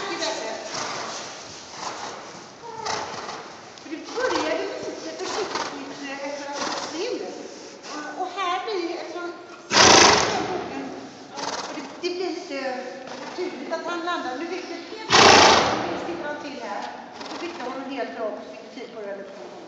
mycket bättre. För det började lite försiktigt efter att ha still. Och, och här blir, eftersom boken, det, det blir lite tydligt att han landar. Nu fick det helt sitter han till här. Så fick hon en hel drag och fick tid på det.